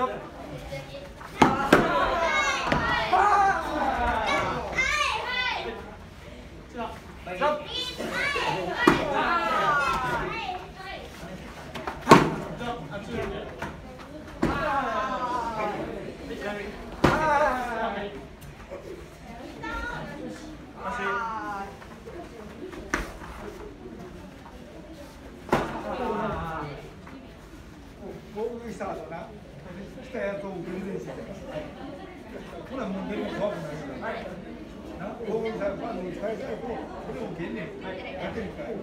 はい。した後な。来たやつをプレゼンしてほらもう出る怖くないから。な。大森さんファンの使いたいとこれを受けんねんやってみたい